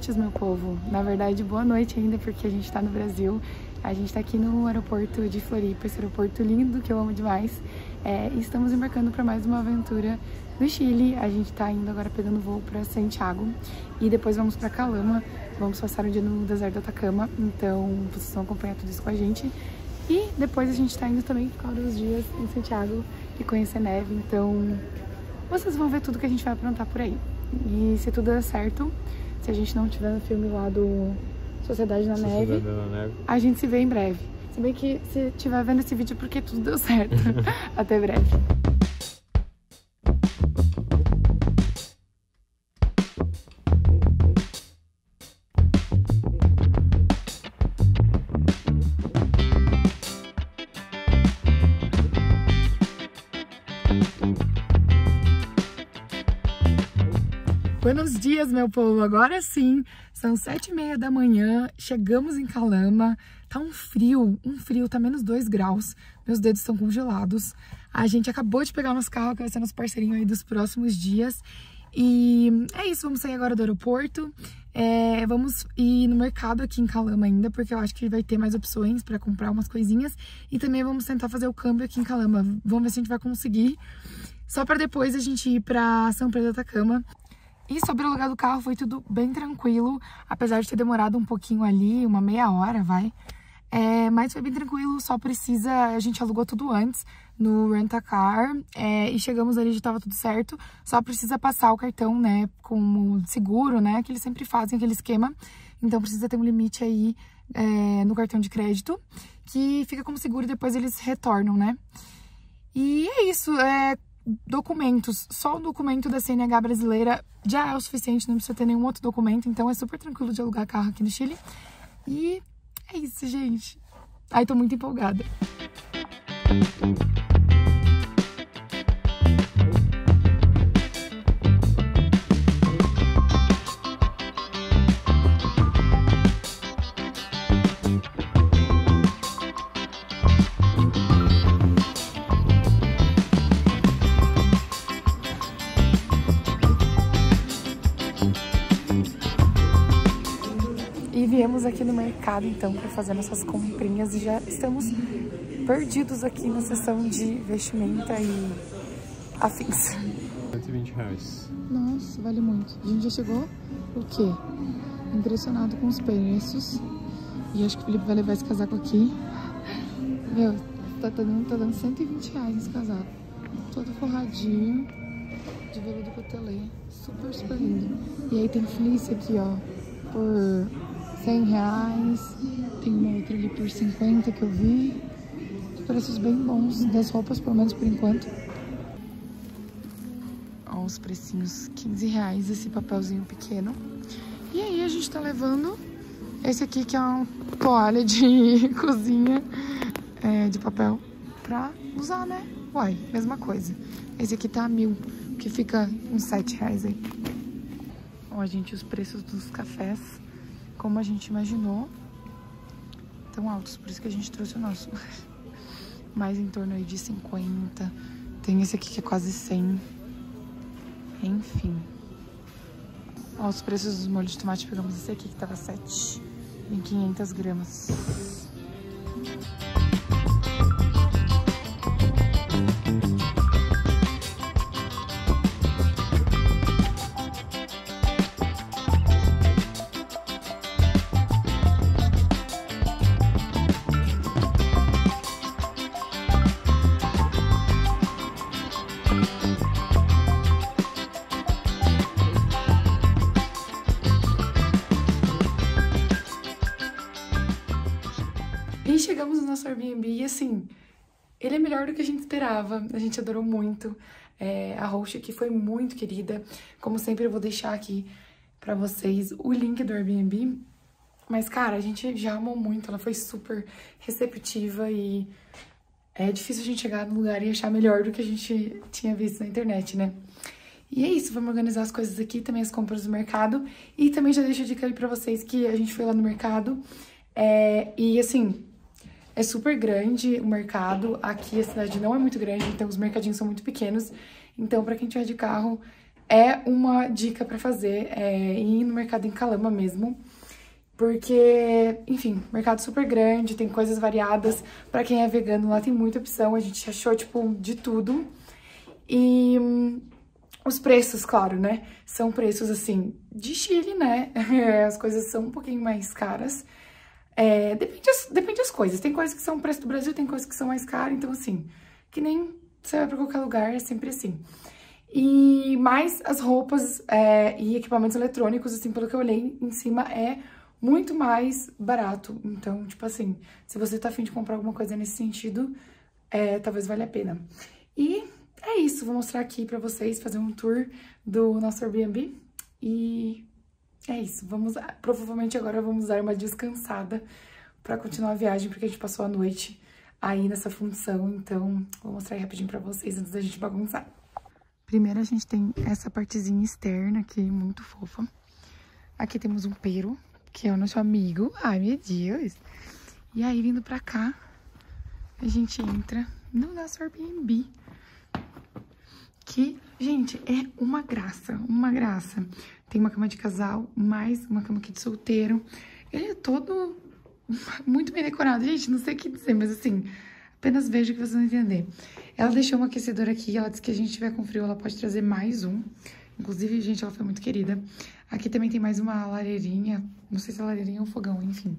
noites, meu povo. Na verdade, boa noite ainda, porque a gente tá no Brasil. A gente tá aqui no aeroporto de Floripa, esse aeroporto lindo que eu amo demais. É, estamos embarcando para mais uma aventura no Chile. A gente tá indo agora pegando voo para Santiago e depois vamos para Calama. Vamos passar um dia no deserto do Atacama, então vocês vão acompanhar tudo isso com a gente. E depois a gente tá indo também ficar uns dias em Santiago e conhecer neve, então vocês vão ver tudo que a gente vai aprontar por aí. E se tudo der certo, se a gente não tiver no filme lá do Sociedade na, Sociedade neve, na Neve, a gente se vê em breve. Se bem que se tiver vendo esse vídeo é porque tudo deu certo. Até breve. Buenos dias, meu povo! Agora sim, são sete e meia da manhã, chegamos em Calama, tá um frio, um frio, tá menos dois graus, meus dedos estão congelados. A gente acabou de pegar nosso carro, que vai ser nosso parceirinho aí dos próximos dias. E é isso, vamos sair agora do aeroporto, é, vamos ir no mercado aqui em Calama ainda, porque eu acho que vai ter mais opções para comprar umas coisinhas. E também vamos tentar fazer o câmbio aqui em Calama, vamos ver se a gente vai conseguir. Só para depois a gente ir para São Pedro da Atacama. E sobre o lugar do carro foi tudo bem tranquilo, apesar de ter demorado um pouquinho ali, uma meia hora, vai. É, mas foi bem tranquilo, só precisa... A gente alugou tudo antes no Rent-A-Car é, e chegamos ali, já estava tudo certo. Só precisa passar o cartão, né, como seguro, né, que eles sempre fazem aquele esquema. Então precisa ter um limite aí é, no cartão de crédito, que fica como seguro e depois eles retornam, né. E é isso, é, documentos, só o documento da CNH brasileira já é o suficiente, não precisa ter nenhum outro documento, então é super tranquilo de alugar carro aqui no Chile. E é isso, gente. Ai, tô muito empolgada. Viemos aqui no mercado, então, para fazer nossas comprinhas e já estamos perdidos aqui na seção de vestimenta e afins. 120 reais. Nossa, vale muito. A gente já chegou o quê? Impressionado com os preços. E acho que o Felipe vai levar esse casaco aqui. Meu, tá, tá, dando, tá dando 120 reais esse casaco. Todo forradinho, de veludo cotelê. Super, super lindo. E aí tem fleece aqui, ó, por 100 reais. Tem uma outra ali por 50 que eu vi. Preços bem bons das roupas, pelo menos por enquanto. Ó, os precinhos, 15 reais esse papelzinho pequeno. E aí a gente tá levando esse aqui que é uma toalha de cozinha é, de papel pra usar, né? Uai, mesma coisa. Esse aqui tá a mil, que fica uns 7 reais aí. Ó, gente, os preços dos cafés como a gente imaginou, tão altos. Por isso que a gente trouxe o nosso. Mais em torno aí de 50. Tem esse aqui que é quase 100. Enfim. Ó, os preços dos molhos de tomate, pegamos esse aqui que tava 7. Em 500 gramas. Nosso Airbnb e assim, ele é melhor do que a gente esperava. A gente adorou muito. É, a host aqui foi muito querida. Como sempre, eu vou deixar aqui pra vocês o link do Airbnb. Mas, cara, a gente já amou muito. Ela foi super receptiva e é difícil a gente chegar no lugar e achar melhor do que a gente tinha visto na internet, né? E é isso, vamos organizar as coisas aqui, também as compras do mercado. E também já deixo a dica aí pra vocês que a gente foi lá no mercado. É, e assim, é super grande o mercado. Aqui a cidade não é muito grande, então os mercadinhos são muito pequenos. Então, para quem tiver de carro, é uma dica pra fazer, é ir no mercado em Calama mesmo. Porque, enfim, mercado super grande, tem coisas variadas. Pra quem é vegano, lá tem muita opção. A gente achou, tipo, de tudo. E hum, os preços, claro, né? São preços, assim, de Chile, né? As coisas são um pouquinho mais caras. É, depende, das, depende das coisas. Tem coisas que são preço do Brasil, tem coisas que são mais caras. Então, assim, que nem você vai pra qualquer lugar, é sempre assim. E mais as roupas é, e equipamentos eletrônicos, assim, pelo que eu olhei em cima, é muito mais barato. Então, tipo assim, se você tá afim de comprar alguma coisa nesse sentido, é, talvez valha a pena. E é isso, vou mostrar aqui pra vocês, fazer um tour do nosso Airbnb. E é isso, vamos, provavelmente agora vamos dar uma descansada pra continuar a viagem, porque a gente passou a noite aí nessa função. Então, vou mostrar aí rapidinho pra vocês antes da gente bagunçar. Primeiro a gente tem essa partezinha externa aqui, muito fofa. Aqui temos um peiro, que é o nosso amigo. Ai, meu Deus. E aí, vindo pra cá, a gente entra no nosso Airbnb. Que, gente, é uma graça, uma graça. Tem uma cama de casal, mais uma cama aqui de solteiro. Ele é todo muito bem decorado. Gente, não sei o que dizer, mas assim, apenas vejo que vocês vão entender. Ela deixou um aquecedor aqui, ela disse que a gente tiver com frio, ela pode trazer mais um. Inclusive, gente, ela foi muito querida. Aqui também tem mais uma lareirinha, não sei se é lareirinha ou fogão, enfim.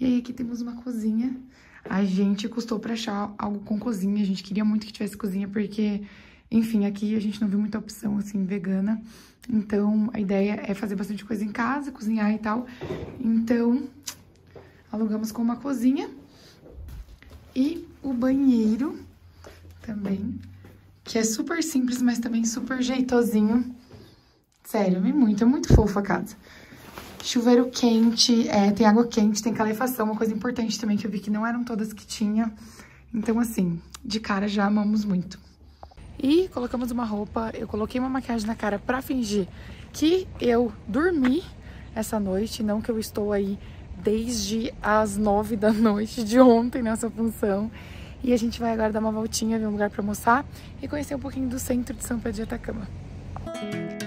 E aí aqui temos uma cozinha. A gente custou pra achar algo com cozinha, a gente queria muito que tivesse cozinha, porque, enfim, aqui a gente não viu muita opção, assim, vegana. Então, a ideia é fazer bastante coisa em casa, cozinhar e tal. Então, alugamos com uma cozinha. E o banheiro também, que é super simples, mas também super jeitosinho. Sério, é muito, é muito fofa a casa. Chuveiro quente, é, tem água quente, tem calefação, uma coisa importante também que eu vi que não eram todas que tinha. Então, assim, de cara já amamos muito. E colocamos uma roupa, eu coloquei uma maquiagem na cara pra fingir que eu dormi essa noite, não que eu estou aí desde as nove da noite de ontem nessa função. E a gente vai agora dar uma voltinha, ver um lugar pra almoçar e conhecer um pouquinho do centro de São Pedro de Atacama. E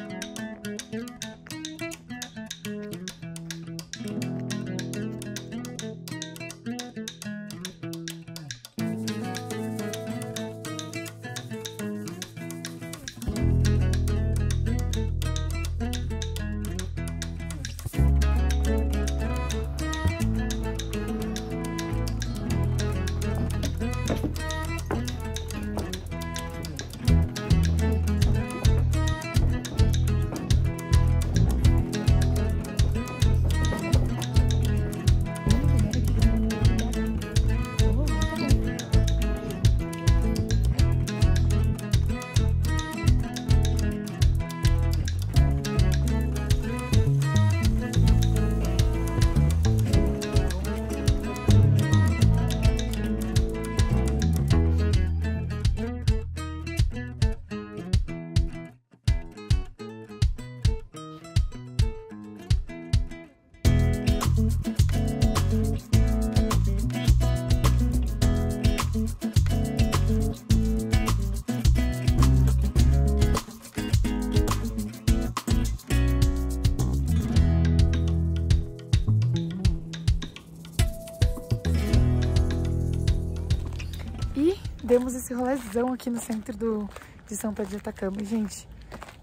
esse rolezão aqui no centro do, de São Pedro de Atacama. E, gente,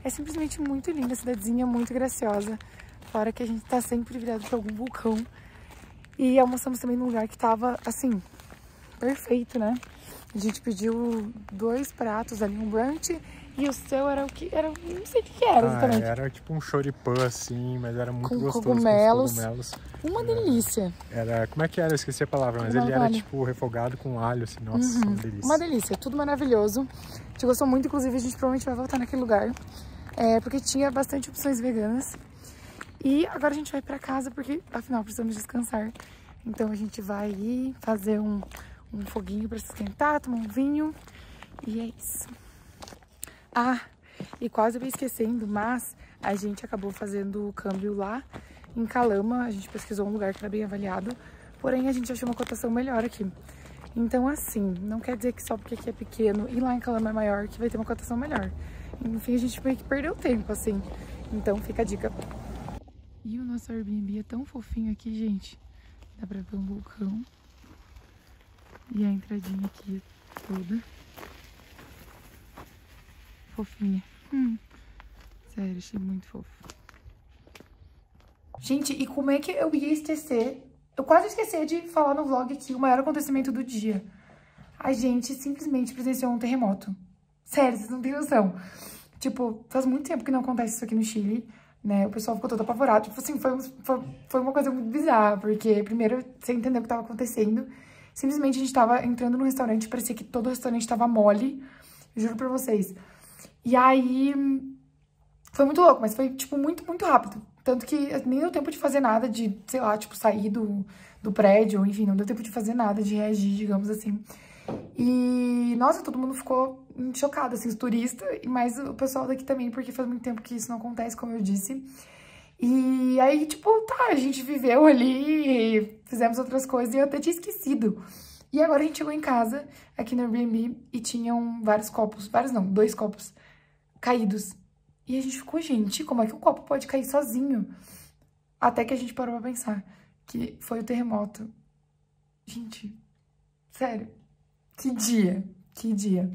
é simplesmente muito linda, a cidadezinha muito graciosa. Fora que a gente tá sempre virado pra algum vulcão. E almoçamos também num lugar que tava, assim, perfeito, né? A gente pediu dois pratos ali, um brunch e o seu era o que? Era, não sei o que, era Ah, exatamente. era tipo um choripã assim, mas era muito Com gostoso cogumelos. com os cogumelos. Uma delícia. Era, como é que era? Eu esqueci a palavra, mas Cogumelo ele era alho. tipo refogado com alho, assim, nossa, uma delícia. Uhum. Uma delícia, tudo maravilhoso. A gente gostou muito, inclusive a gente provavelmente vai voltar naquele lugar. É, porque tinha bastante opções veganas. E agora a gente vai pra casa, porque afinal precisamos descansar. Então a gente vai ir fazer um, um foguinho pra se esquentar, tomar um vinho. E é isso. Ah, e quase eu ia esquecendo, mas a gente acabou fazendo o câmbio lá em Calama. A gente pesquisou um lugar que era bem avaliado. Porém, a gente achou uma cotação melhor aqui. Então, assim, não quer dizer que só porque aqui é pequeno e lá em Calama é maior que vai ter uma cotação melhor. Enfim, a gente meio que perdeu tempo, assim. Então, fica a dica. E o nosso Airbnb é tão fofinho aqui, gente. Dá pra ver um vulcão. E a entradinha aqui toda. Fofinha. Hum. Sério, achei muito fofo. Gente, e como é que eu ia esquecer? Eu quase esqueci de falar no vlog aqui o maior acontecimento do dia. A gente simplesmente presenciou um terremoto. Sério, vocês não têm noção. Tipo, faz muito tempo que não acontece isso aqui no Chile, né? O pessoal ficou todo apavorado. Tipo assim, foi, foi, foi uma coisa muito bizarra, porque primeiro, você entendeu o que estava acontecendo. Simplesmente a gente tava entrando no restaurante, parecia que todo o restaurante tava mole. Juro pra vocês. E aí, foi muito louco, mas foi, tipo, muito, muito rápido. Tanto que nem deu tempo de fazer nada, de, sei lá, tipo, sair do, do prédio, enfim, não deu tempo de fazer nada, de reagir, digamos assim. E, nossa, todo mundo ficou chocado, assim, os turistas, mas o pessoal daqui também, porque faz muito tempo que isso não acontece, como eu disse. E aí, tipo, tá, a gente viveu ali, fizemos outras coisas e eu até tinha esquecido. E agora a gente chegou em casa, aqui no Airbnb, e tinham vários copos, vários não, dois copos caídos. E a gente ficou, gente, como é que o copo pode cair sozinho? Até que a gente parou pra pensar que foi o terremoto. Gente, sério, que dia, que dia.